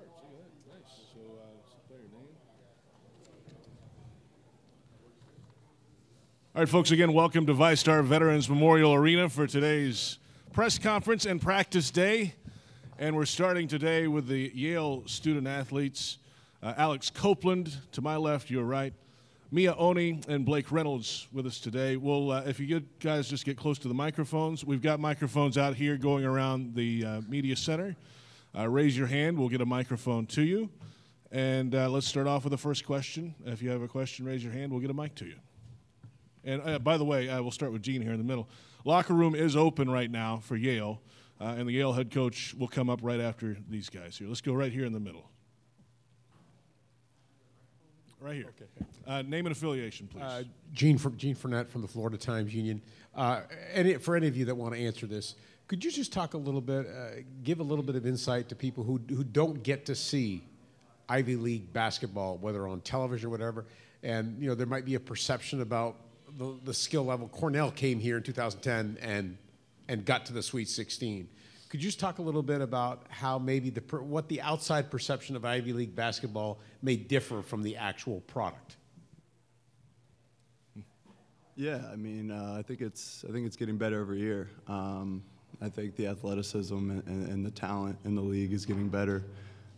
So, uh, name. All right, folks, again, welcome to VyStar Veterans Memorial Arena for today's press conference and practice day. And we're starting today with the Yale student athletes uh, Alex Copeland to my left, your right. Miye Oni and Blake Reynolds with us today. Well, uh, if you guys just get close to the microphones, we've got microphones out here going around the uh, media center. Uh, raise your hand, we'll get a microphone to you. And uh, let's start off with the first question. If you have a question, raise your hand, we'll get a mic to you. And uh, by the way, uh, we'll start with Gene here in the middle. Locker room is open right now for Yale, and the Yale head coach will come up right after these guys here. Let's go right here in the middle. Right here. Okay. Uh, name and affiliation, please. Uh, Gene, from, Gene Frenette from the Florida Times Union. Uh, any, for any of you that want to answer this, could you just talk a little bit, uh, give a little bit of insight to people who, who don't get to see Ivy League basketball, whether on television or whatever, and you know there might be a perception about the, the skill level. Cornell came here in 2010 and and got to the Sweet 16. Could you just talk a little bit about how maybe the what the outside perception of Ivy League basketball may differ from the actual product? Yeah, I mean, uh, I think it's I think it's getting better every year. Um, I think the athleticism and, and, and, the talent in the league is getting better.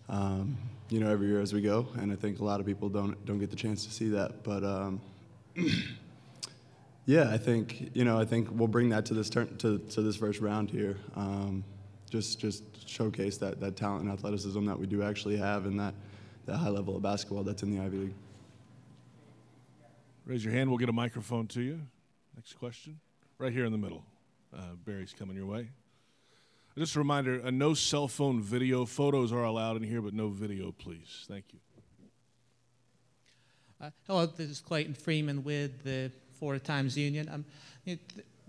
Um, you know, every year as we go, and I think a lot of people don't don't get the chance to see that. But um, yeah, I think you know I think we'll bring that to this turn to, to this first round here. Um, just just showcase that, that talent and athleticism that we do actually have and that, that high level of basketball that's in the Ivy League. Raise your hand. We'll get a microphone to you. Next question. Right here in the middle. Uh, Barry's coming your way. Just a reminder a no cell phone video. Photos are allowed in here, but no video, please. Thank you. Uh, hello, this is Clayton Freeman with the Florida Times Union. Um,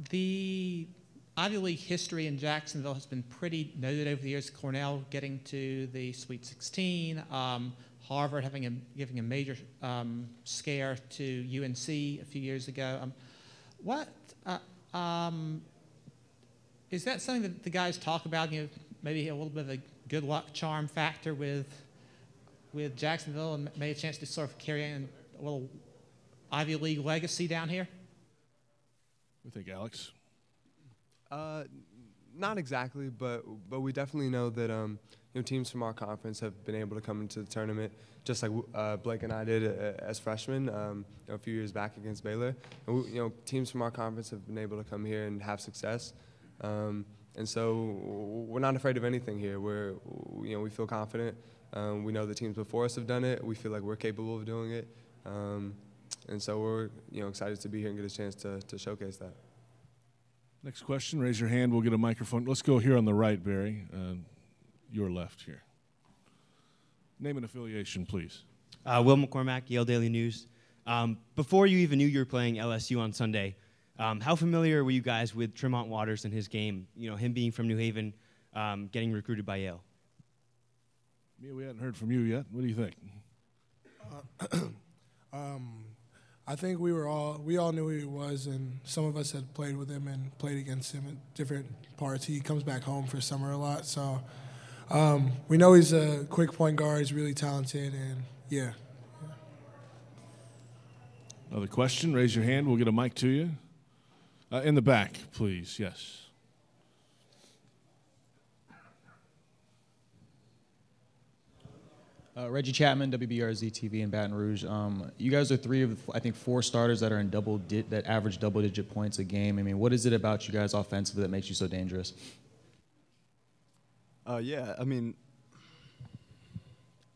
the Ivy League history in Jacksonville has been pretty noted over the years. Cornell getting to the Sweet 16, um, Harvard having a, giving a major um, scare to UNC a few years ago. Um, what uh, um, is that something that the guys talk about? You know, maybe a little bit of a good luck charm factor with with Jacksonville, and maybe a chance to sort of carry in a little Ivy League legacy down here. What do you think, Alex? Uh, not exactly, but but we definitely know that um, you know teams from our conference have been able to come into the tournament just like uh, Blake and I did uh, as freshmen um, you know, a few years back against Baylor. And we, you know teams from our conference have been able to come here and have success. Um, and so we're not afraid of anything here. We're you know we feel confident. Um, we know the teams before us have done it. We feel like we're capable of doing it. Um, and so we're you know excited to be here and get a chance to, to showcase that. Next question, raise your hand. We'll get a microphone. Let's go here on the right, Barry. Uh, your left here. Name and affiliation, please. Uh, Will McCormack, Yale Daily News. Um, before you even knew you were playing LSU on Sunday, um, how familiar were you guys with Tremont Waters and his game? You know, him being from New Haven, um, getting recruited by Yale. Miye, we hadn't heard from you yet. What do you think? Uh, um, I think we were all we all knew who he was, and some of us had played with him and played against him at different parts. He comes back home for summer a lot, so um, we know he's a quick point guard. He's really talented, and yeah. Another question? Raise your hand. We'll get a mic to you. Uh, in the back, please. Yes. Uh, Reggie Chapman, WBRZ TV in Baton Rouge. Um, you guys are three of, I think, four starters that are in double di- that average double-digit points a game. I mean, what is it about you guys offensively that makes you so dangerous? Uh, yeah, I mean,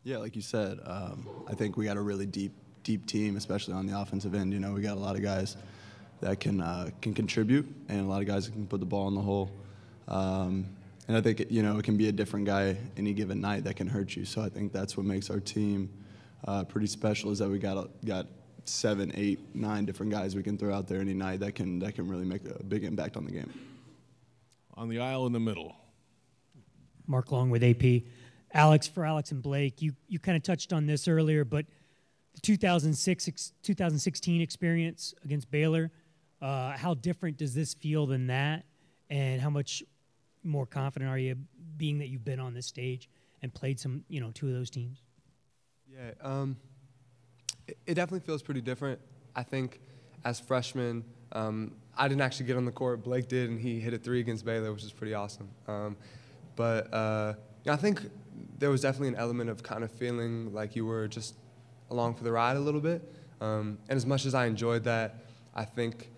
yeah, like you said, um, I think we got a really deep, deep team, especially on the offensive end. You know, we got a lot of guys that can uh, can contribute, and a lot of guys that can put the ball in the hole. Um, and I think you know it can be a different guy any given night that can hurt you. So I think that's what makes our team uh, pretty special is that we got got seven, eight, nine different guys we can throw out there any night that can that can really make a big impact on the game. On the aisle in the middle. Mark Long with AP. Alex for Alex and Blake. You you kind of touched on this earlier, but the 2006 2016 experience against Baylor. Uh, how different does this feel than that? And how much more confident are you, being that you've been on this stage and played some, you know, two of those teams? Yeah, um, it, it definitely feels pretty different. I think as freshmen, um, I didn't actually get on the court. Blake did, and he hit a three against Baylor, which is pretty awesome. Um, but uh, I think there was definitely an element of kind of feeling like you were just along for the ride a little bit. Um, and as much as I enjoyed that, I think,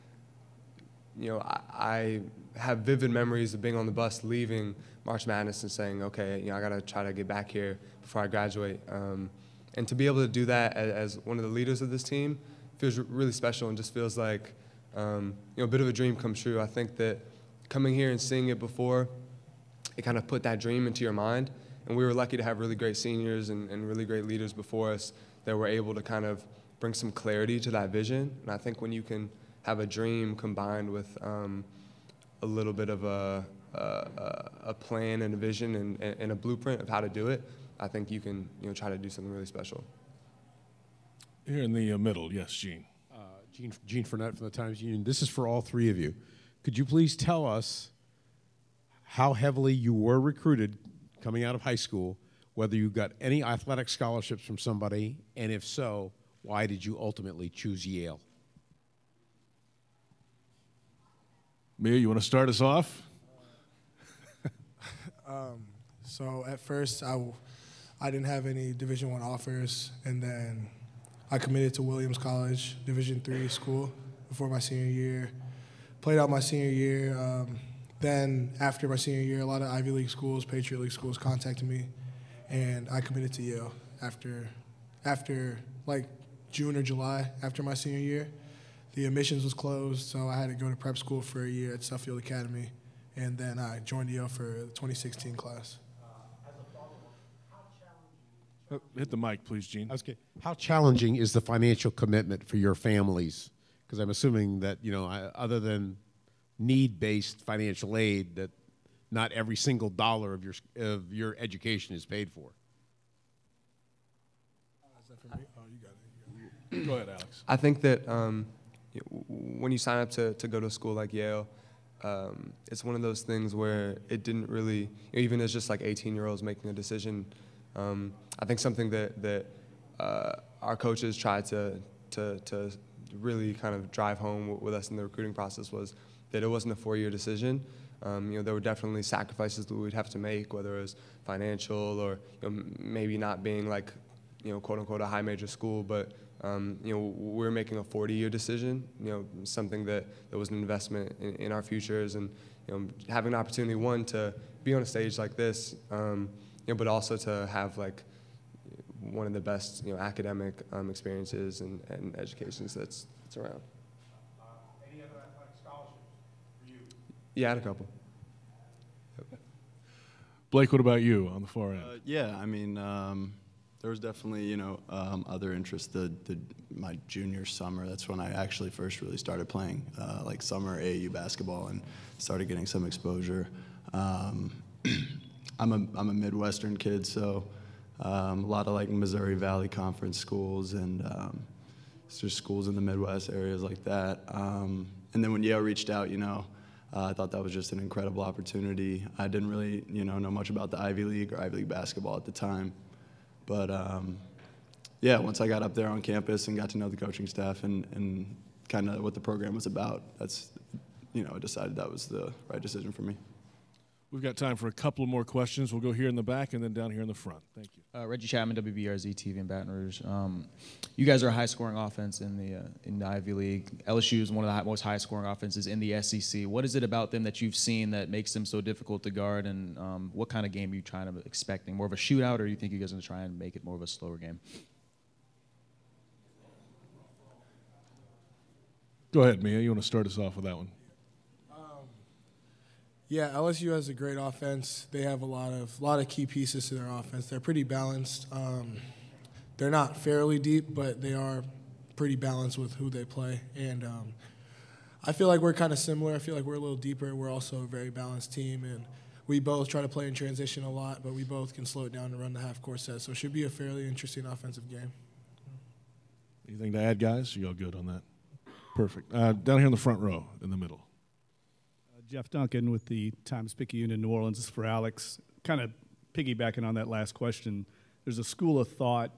you know, I, I, have vivid memories of being on the bus leaving March Madness and saying, okay, you know, I got to try to get back here before I graduate. Um, and to be able to do that as, as, one of the leaders of this team feels really special and just feels like, um, you know, a bit of a dream come true. I think that coming here and seeing it before, it kind of put that dream into your mind. And we were lucky to have really great seniors and, and really great leaders before us that were able to kind of bring some clarity to that vision. And I think when you can have a dream combined with um, a little bit of a, a, a, plan and a vision and, and a blueprint of how to do it, I think you can you know try to do something really special. Here in the uh, middle, yes, Gene. Uh, Gene. Gene Frenette from the Times Union. This is for all three of you. Could you please tell us how heavily you were recruited coming out of high school, whether you got any athletic scholarships from somebody, and if so, why did you ultimately choose Yale? Miye, you want to start us off? um, so at first, I, I didn't have any Division One offers, and then I committed to Williams College, Division Three school, before my senior year. Played out my senior year. Um, then after my senior year, a lot of Ivy League schools, Patriot League schools contacted me, and I committed to Yale after, after like June or July after my senior year. The admissions was closed, so I had to go to prep school for a year at Suffield Academy, and then I joined Yale for the 2016 class. Uh, hit the mic, please, Gene. Okay. How challenging is the financial commitment for your families? Because I'm assuming that you know, other than need-based financial aid, that not every single dollar of your of your education is paid for. oh, you got it. Go ahead, Alex. I think that um, when you sign up to, to go to a school like Yale, um, it's one of those things where it didn't really, even as just like 18 year olds making a decision, um, I think something that, that uh, our coaches tried to, to, to really kind of drive home with us in the recruiting process was that it wasn't a four year decision. Um, you know, there were definitely sacrifices that we'd have to make, whether it was financial or you know, maybe not being like, you know, quote unquote a high major school, but um, you know, we're making a 40-year decision. You know, something that, that was an investment in, in our futures, and you know, having an opportunity one to be on a stage like this, um, you know, but also to have like one of the best you know academic um, experiences and, and educations that's that's around. Uh, any other athletic scholarships for you? Yeah, I had a couple. Blake, what about you on the far end? Uh, yeah, I mean, um, there was definitely you know um, other interests. The, the, my junior summer, that's when I actually first really started playing uh, like summer AAU basketball and started getting some exposure. Um, I'm a I'm a Midwestern kid, so um, a lot of like Missouri Valley Conference schools and um, just schools in the Midwest areas like that. Um, and then when Yale reached out, you know. Uh, I thought that was just an incredible opportunity. I didn't really, you know, know much about the Ivy League or Ivy League basketball at the time, but um, yeah, once I got up there on campus and got to know the coaching staff and, and kind of what the program was about, that's, you know, I decided that was the right decision for me. We've got time for a couple of more questions. We'll go here in the back and then down here in the front. Thank you. Uh, Reggie Chapman, WBRZ TV in Baton Rouge. Um, you guys are a high-scoring offense in the uh, in the Ivy League. LSU is one of the most high-scoring offenses in the SEC. What is it about them that you've seen that makes them so difficult to guard? And um, what kind of game are you trying to expecting? More of a shootout, or do you think you guys are going to try and make it more of a slower game? Go ahead, Miye. You want to start us off with that one? Yeah, LSU has a great offense. They have a lot of lot of key pieces to their offense. They're pretty balanced. Um, they're not fairly deep, but they are pretty balanced with who they play. And um, I feel like we're kind of similar. I feel like we're a little deeper. We're also a very balanced team, and we both try to play in transition a lot, but we both can slow it down and run the half court set. So it should be a fairly interesting offensive game. Anything to add, guys? You all good on that? Perfect. Uh, down here in the front row, in the middle. Jeff Duncan with the Times Picayune in New Orleans. For Alex. Kind of piggybacking on that last question, there's a school of thought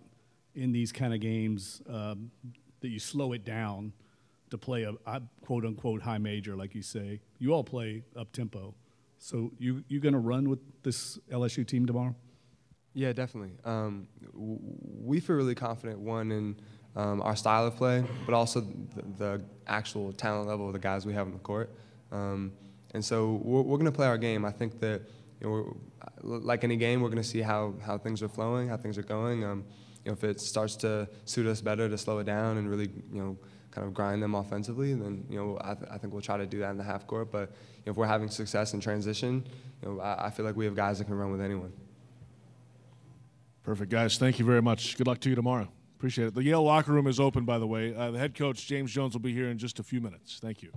in these kind of games um, that you slow it down to play a, a quote unquote high major, like you say. You all play up tempo. So you you going to run with this LSU team tomorrow? Yeah, definitely. Um, w- we feel really confident, one, in um, our style of play, but also the, the, actual talent level of the guys we have on the court. Um, and so we're, we're going to play our game. I think that, you know, like any game, we're going to see how, how things are flowing, how things are going. Um, you know, if it starts to suit us better to slow it down and really, you know, kind of grind them offensively, then you know I, th- I think we'll try to do that in the half court. But you know, if we're having success in transition, you know, I, I feel like we have guys that can run with anyone. Perfect, guys. Thank you very much. Good luck to you tomorrow. Appreciate it. The Yale locker room is open, by the way. Uh, the head coach, James Jones, will be here in just a few minutes. Thank you.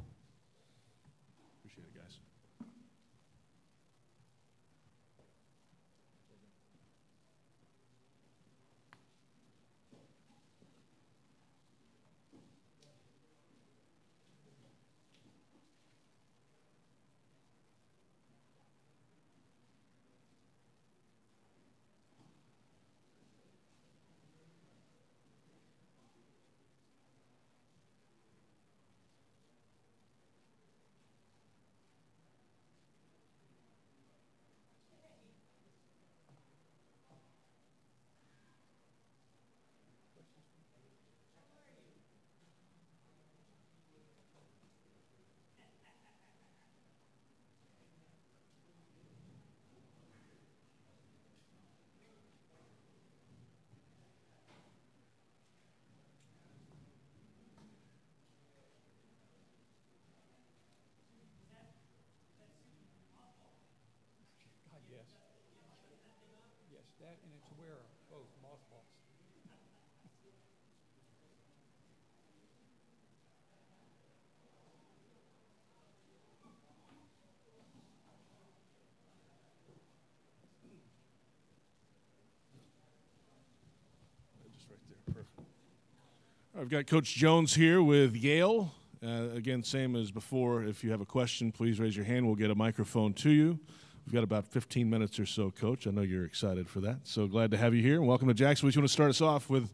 I've got Coach Jones here with Yale. Uh, again, same as before. If you have a question, please raise your hand. We'll get a microphone to you. We've got about 15 minutes or so, Coach. I know you're excited for that. So glad to have you here. Welcome to Jacksonville. You want to start us off with,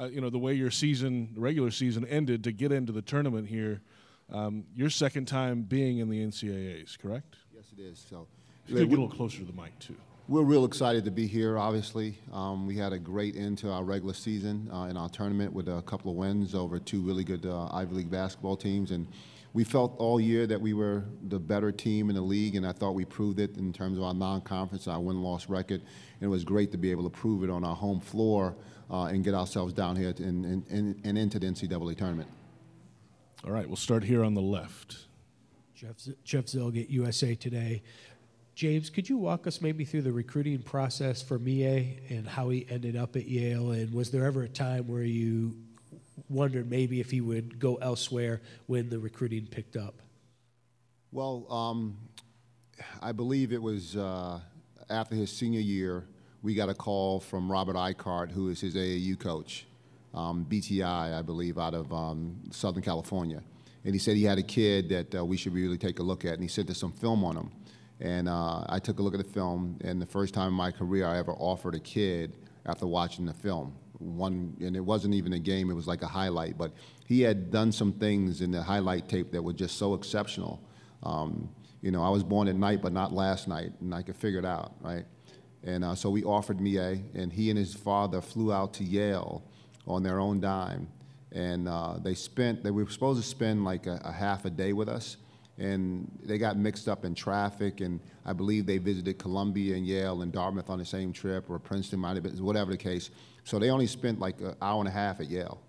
uh, you know, the way your season, regular season, ended to get into the tournament here. Um, your second time being in the NCAAs, correct? Yes, it is. So, you could get a little closer to the mic too. We're real excited to be here, obviously. Um, we had a great end to our regular season uh, in our tournament with a couple of wins over two really good uh, Ivy League basketball teams. And we felt all year that we were the better team in the league, and I thought we proved it in terms of our non conference, our win loss record. And it was great to be able to prove it on our home floor uh, and get ourselves down here and, and, and into the NCAA tournament. All right, we'll start here on the left. Jeff, Jeff Zillgitt, USA Today. James, could you walk us maybe through the recruiting process for Miye and how he ended up at Yale? And was there ever a time where you wondered maybe if he would go elsewhere when the recruiting picked up? Well, um, I believe it was uh, after his senior year, we got a call from Robert Eichart, who is his AAU coach, um, BTI, I believe, out of um, Southern California. And he said he had a kid that uh, we should really take a look at, and he sent us some film on him. And uh, I took a look at the film, and the first time in my career I ever offered a kid after watching the film. One, and it wasn't even a game; it was like a highlight. But he had done some things in the highlight tape that were just so exceptional. Um, you know, I was born at night, but not last night, and I could figure it out, right? And uh, so we offered Miye, and he and his father flew out to Yale on their own dime, and uh, they spent. They were supposed to spend like a, a half a day with us and they got mixed up in traffic. And I believe they visited Columbia and Yale and Dartmouth on the same trip, or Princeton might have been, whatever the case. So they only spent like an hour and a half at Yale.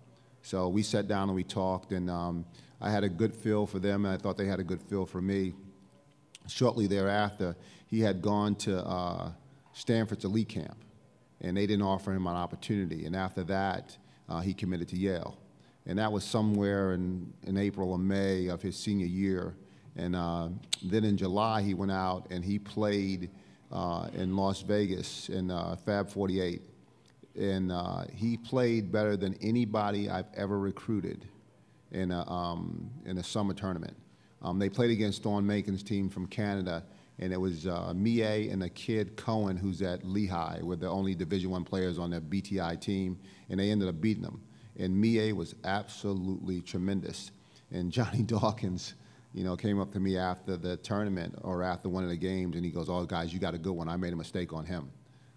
So we sat down and we talked, and um, I had a good feel for them, and I thought they had a good feel for me. Shortly thereafter, he had gone to uh, Stanford's elite camp, and they didn't offer him an opportunity. And after that, uh, he committed to Yale. And that was somewhere in, in April or May of his senior year. And uh, then in July, he went out and he played uh, in Las Vegas in uh, Fab 48. And uh, he played better than anybody I've ever recruited in a, um, in a summer tournament. Um, they played against Thon Maker's team from Canada, and it was uh, Miye and a kid Cohen who's at Lehigh, were the only Division One players on their BTI team, and they ended up beating them. And Miye was absolutely tremendous. And Johnny Dawkins, you know, came up to me after the tournament or after one of the games, and he goes, "Oh, guys, you got a good one. I made a mistake on him."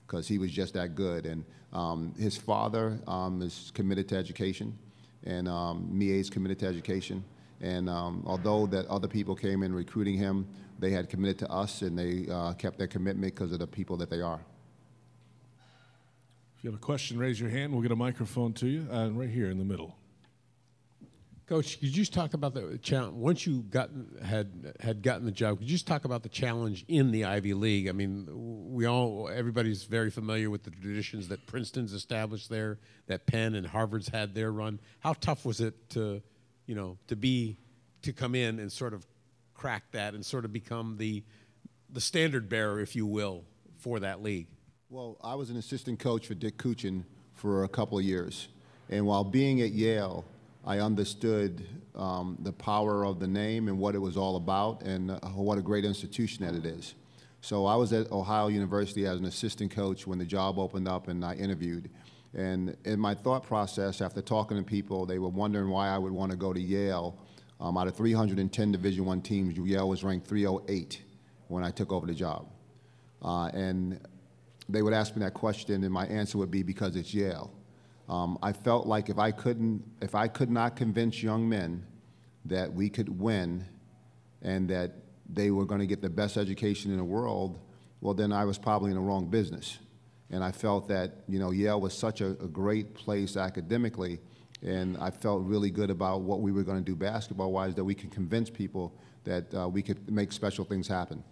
Because he was just that good, and um, his father um, is committed to education, and um, Miye is committed to education. And um, although that other people came in recruiting him, they had committed to us, and they uh, kept their commitment because of the people that they are. If you have a question, raise your hand. We'll get a microphone to you. Uh, right here in the middle. Coach, could you just talk about the challenge once you got had had gotten the job? Could you just talk about the challenge in the Ivy League? I mean, we all everybody's very familiar with the traditions that Princeton's established there, that Penn and Harvard's had their run. How tough was it to, you know, to be to come in and sort of crack that and sort of become the the standard bearer, if you will, for that league? Well, I was an assistant coach for Dick Kuchen for a couple of years, and while being at Yale. I understood um, the power of the name and what it was all about and uh, what a great institution that it is. So I was at Ohio University as an assistant coach when the job opened up and I interviewed. And in my thought process, after talking to people, they were wondering why I would want to go to Yale. Um, out of 310 Division One teams, Yale was ranked 308 when I took over the job. Uh, and they would ask me that question, and my answer would be because it's Yale. Um, I felt like if I couldn't, if I could not convince young men that we could win, and that they were going to get the best education in the world, well, then I was probably in the wrong business. And I felt that you know Yale was such a, a great place academically, and I felt really good about what we were going to do basketball-wise, that we could convince people that uh, we could make special things happen.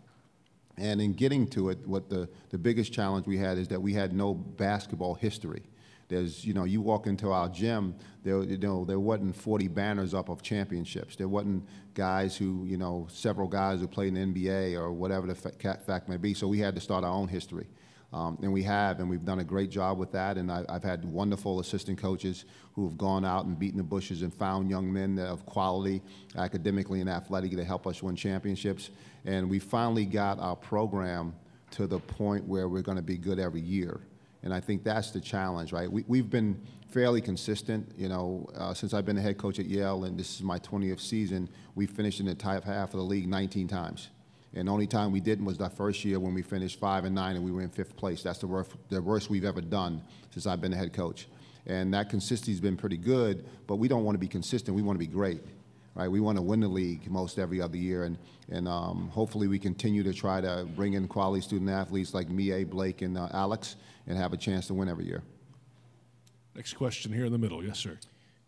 And in getting to it, what the, the biggest challenge we had is that we had no basketball history. There's, you know, you walk into our gym, there, you know, there wasn't 40 banners up of championships. There wasn't guys who, you know, several guys who played in the NBA or whatever the fact may be. So we had to start our own history. Um, and we have, and we've done a great job with that. And I, have had wonderful assistant coaches who have gone out and beaten the bushes and found young men of quality, academically and athletically, to help us win championships. And we finally got our program to the point where we're going to be good every year. And I think that's the challenge, right? We, we've been fairly consistent, you know, uh, since I've been the head coach at Yale, and this is my 20th season, we finished in the top half of the league 19 times. And the only time we didn't was that first year when we finished five and nine and we were in fifth place. That's the worst, the worst we've ever done since I've been the head coach. And that consistency has been pretty good, but we don't want to be consistent. We want to be great right? We want to win the league most every other year, and and um, hopefully we continue to try to bring in quality student athletes like Miye, Blake, and uh, Alex, and have a chance to win every year. Next question here in the middle, yes, sir.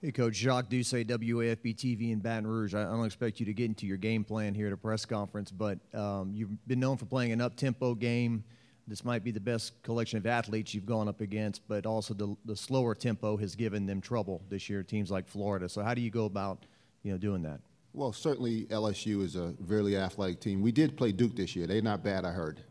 Hey, Coach Jacques Doucet, WAFB TV in Baton Rouge. I don't expect you to get into your game plan here at a press conference, but um, you've been known for playing an up-tempo game. This might be the best collection of athletes you've gone up against, but also the, the slower tempo has given them trouble this year, teams like Florida. So how do you go about you know, doing that? Well, certainly LSU is a very athletic team. We did play Duke this year. They're not bad, I heard.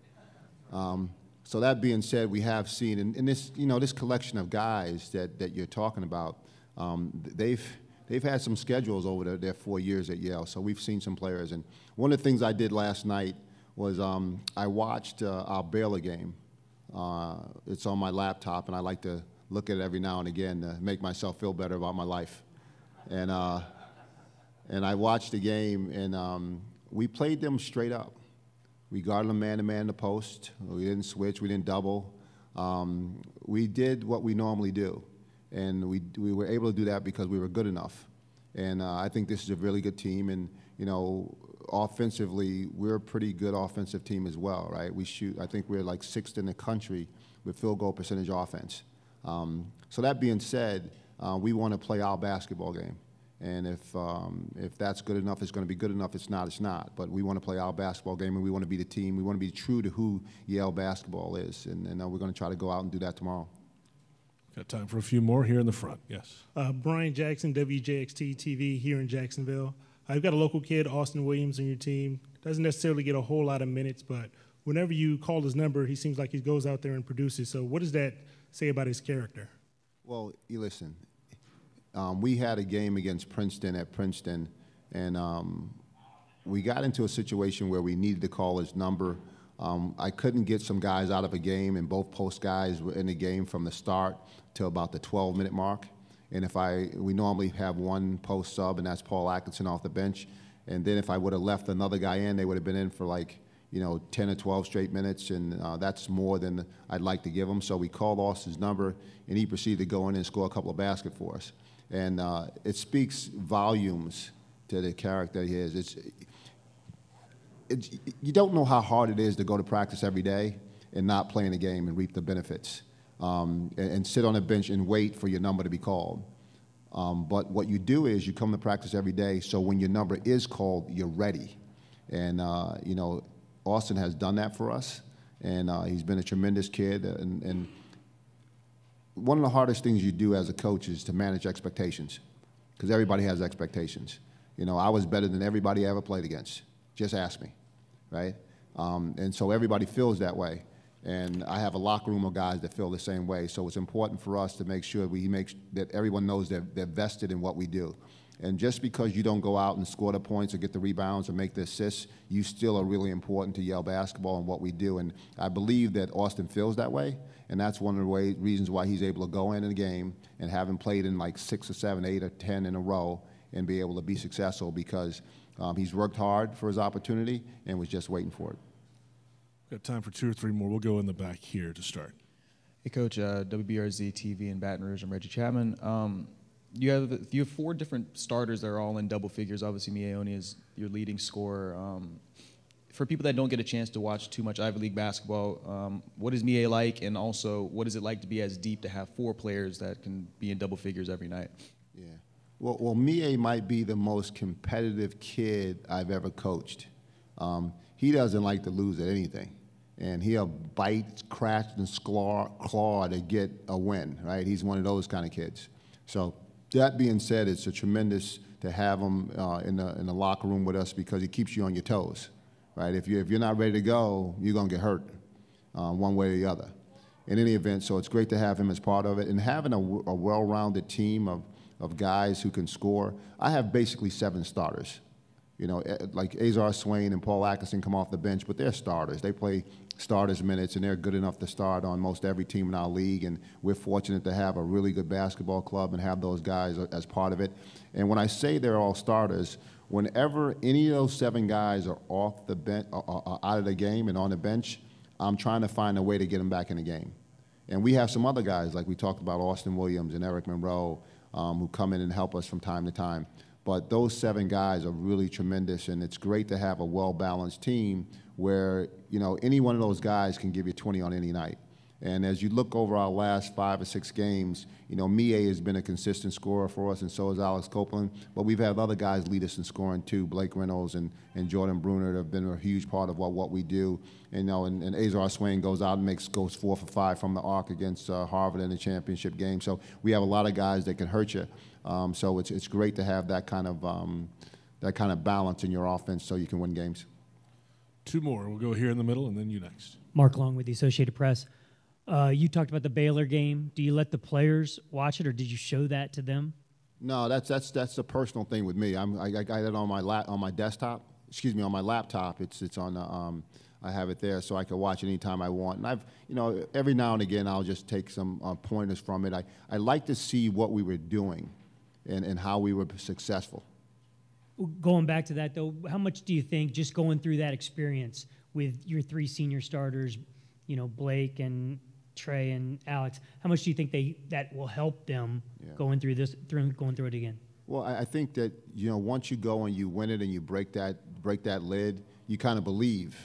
Um, so that being said, we have seen, and, and, this, you know, this collection of guys that, that you're talking about, um, they've, they've had some schedules over their, their, four years at Yale. So we've seen some players. And one of the things I did last night was um, I watched uh, our Baylor game. Uh, it's on my laptop, and I like to look at it every now and again to make myself feel better about my life. And uh, and I watched the game, and um, we played them straight up. We guarded them man to man the post. We didn't switch. We didn't double. Um, we did what we normally do, and we we were able to do that because we were good enough. And uh, I think this is a really good team, and you know, offensively, we're a pretty good offensive team as well, right? We shoot. I think we're like sixth in the country with field goal percentage offense. Um, so that being said, uh, we want to play our basketball game. And if, um, if that's good enough, it's going to be good enough. If it's not, it's not. But we want to play our basketball game, and we want to be the team. We want to be true to who Yale basketball is. And, and uh, we're going to try to go out and do that tomorrow. Got time for a few more here in the front. Yes. Uh, Brian Jackson, WJXT TV here in Jacksonville. I've got a local kid, Austin Williams, on your team. Doesn't necessarily get a whole lot of minutes, but whenever you call his number, he seems like he goes out there and produces. So, what does that say about his character? Well, you listen, um, we had a game against Princeton at Princeton, and um, we got into a situation where we needed to call his number. Um, I couldn't get some guys out of a game, and both post guys were in the game from the start to about the 12 minute mark. And if I, we normally have one post sub, and that's Paul Atkinson off the bench. And then if I would have left another guy in, they would have been in for like, you know, 10 or 12 straight minutes, and uh, that's more than I'd like to give them. So we called Austin's number, and he proceeded to go in and score a couple of baskets for us. And uh, it speaks volumes to the character he is. It's, it's, you don't know how hard it is to go to practice every day and not play in a game and reap the benefits, um, and, and, sit on a bench and wait for your number to be called. Um, but what you do is you come to practice every day, so when your number is called, you're ready. And uh, you know, Austin has done that for us, and uh, he's been a tremendous kid. And, and one of the hardest things you do as a coach is to manage expectations, because everybody has expectations. You know, I was better than everybody I ever played against. Just ask me right? Um, and so everybody feels that way. And I have a locker room of guys that feel the same way. So it's important for us to make sure we make that everyone knows they're, they're vested in what we do. And just because you don't go out and score the points or get the rebounds or make the assists, you still are really important to Yale basketball and what we do. And I believe that Austin feels that way, and that's one of the way, reasons why he's able to go in a game and having played in like six or seven, eight or ten in a row and be able to be successful because um, he's worked hard for his opportunity and was just waiting for it. We've got time for two or three more. We'll go in the back here to start. Hey, Coach, uh, WBRZ TV in Baton Rouge. I'm Reggie Chapman. Um, you have you have four different starters that are all in double figures. Obviously, Miye Oni is your leading scorer. Um, for people that don't get a chance to watch too much Ivy League basketball, um, what is Miye like, and also what is it like to be as deep to have four players that can be in double figures every night? Yeah. Well, well, Miye might be the most competitive kid I've ever coached. Um, he doesn't like to lose at anything. And he'll bite, crash, and claw, claw to get a win, right? He's one of those kind of kids. So that being said, it's a tremendous to have him uh, in, the, in the locker room with us because he keeps you on your toes, right? If, you, if you're not ready to go, you're going to get hurt uh, one way or the other. In any event, so it's great to have him as part of it. And having a, a well-rounded team of of guys who can score. I have basically seven starters. You know, eh, like Azar Swain and Paul Atkinson come off the bench, but they're starters. They play starters minutes, and they're good enough to start on most every team in our league. And we're fortunate to have a really good basketball club and have those guys as part of it. And when I say they're all starters, whenever any of those seven guys are off the bench, uh, uh, uh, out of the game and on the bench, I'm trying to find a way to get them back in the game. And we have some other guys, like we talked about Austin Williams and Eric Monroe um, who come in and help us from time to time. But those seven guys are really tremendous, and it's great to have a well-balanced team where you know any one of those guys can give you 20 on any night. And as you look over our last five or six games, you know, Miye has been a consistent scorer for us, and so has Alex Copeland. But we've had other guys lead us in scoring too. Blake Reynolds and, and Jordan Bruner have been a huge part of what, what we do. And, you know, and, and Azar Swain goes out and makes goes four for five from the arc against uh, Harvard in the championship game. So we have a lot of guys that can hurt you. Um, so it's, it's great to have that kind of um, that kind of balance in your offense so you can win games. Two more. We'll go here in the middle, and then you next. Mark Long with the Associated Press. Uh, you talked about the Baylor game. Do you let the players watch it, or did you show that to them? No, that's that's that's a personal thing with me. I'm, I, I got it on my lap, on my desktop. Excuse me, on my laptop. It's it's on the. Um, I have it there so I can watch it anytime I want. And I've, you know, every now and again I'll just take some uh, pointers from it. I, I like to see what we were doing and, and how we were successful. Going back to that though, how much do you think just going through that experience with your three senior starters, you know, Blake and Trey and Alex, how much do you think they that will help them yeah. going through this through going through it again? Well, I think that you know once you go and you win it and you break that break that lid, you kind of believe,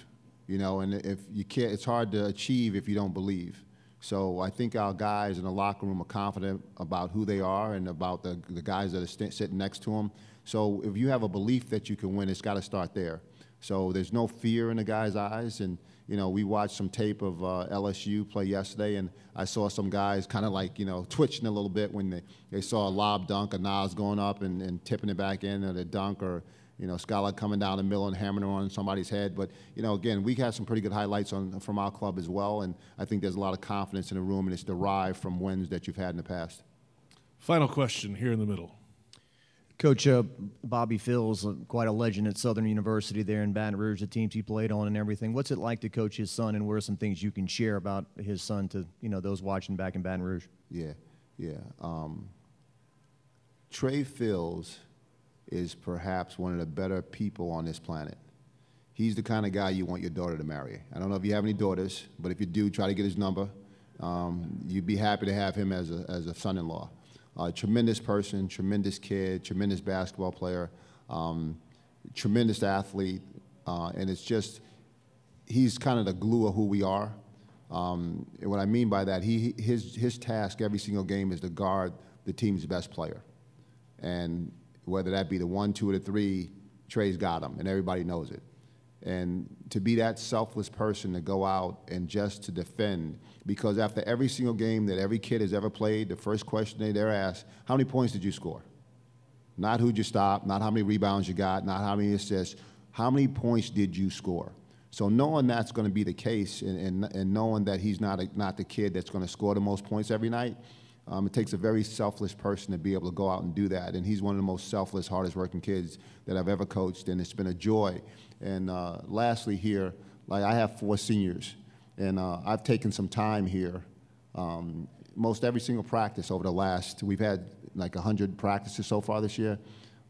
you know, and if you can't, it's hard to achieve if you don't believe. So I think our guys in the locker room are confident about who they are and about the, the guys that are st- sitting next to them. So if you have a belief that you can win, it's got to start there. So there's no fear in the guys' eyes, and you know, we watched some tape of uh, LSU play yesterday, and I saw some guys kind of like, you know, twitching a little bit when they, they saw a lob dunk, a Naz going up and, and tipping it back in, or a dunk, or, you know, Skylar coming down the middle and hammering on somebody's head. But, you know, again, we had some pretty good highlights on, from our club as well, and I think there's a lot of confidence in the room, and it's derived from wins that you've had in the past. Final question here in the middle. Coach uh, Bobby Phil's quite a legend at Southern University there in Baton Rouge, the teams he played on and everything. What's it like to coach his son, and what are some things you can share about his son to you know those watching back in Baton Rouge? Yeah, yeah. Um, Trey Phills is perhaps one of the better people on this planet. He's the kind of guy you want your daughter to marry. I don't know if you have any daughters, but if you do, try to get his number. Um, you'd be happy to have him as a, as a son-in-law. Uh, tremendous person, tremendous kid, tremendous basketball player, um, tremendous athlete, uh, and it's just he's kind of the glue of who we are. Um, and what I mean by that, he, his, his task every single game is to guard the team's best player. And whether that be the one, two, or the three, Trey's got him, and everybody knows it. And to be that selfless person to go out and just to defend, because after every single game that every kid has ever played, the first question they, they're asked, how many points did you score? Not who'd you stop, not how many rebounds you got, not how many assists, how many points did you score? So knowing that's going to be the case and, and, and knowing that he's not, a, not the kid that's going to score the most points every night, um, it takes a very selfless person to be able to go out and do that. And he's one of the most selfless, hardest working kids that I've ever coached, and it's been a joy. And uh, lastly, here, like I have four seniors, and uh, I've taken some time here. Um, most every single practice over the last, we've had like 100 practices so far this year.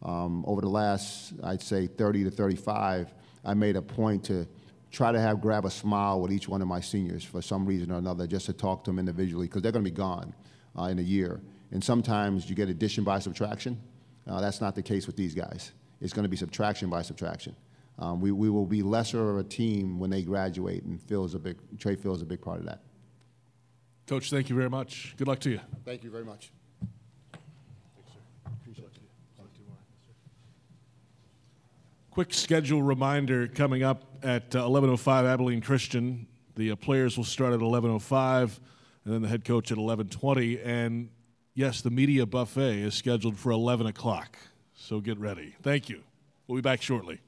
Um, over the last, I'd say 30 to 35, I made a point to try to have grab a smile with each one of my seniors for some reason or another, just to talk to them individually because they're going to be gone uh, in a year. And sometimes you get addition by subtraction. Uh, that's not the case with these guys. It's going to be subtraction by subtraction. Um, we, we will be lesser of a team when they graduate, and Phil's a big, Trey Phil's a big part of that. Coach, thank you very much. Good luck to you. Thank you very much. Quick schedule reminder coming up at uh, 11:05 Abilene Christian. The uh, players will start at 11:05, and then the head coach at 11:20. And yes, the media buffet is scheduled for 11 o'clock. So get ready. Thank you. We'll be back shortly.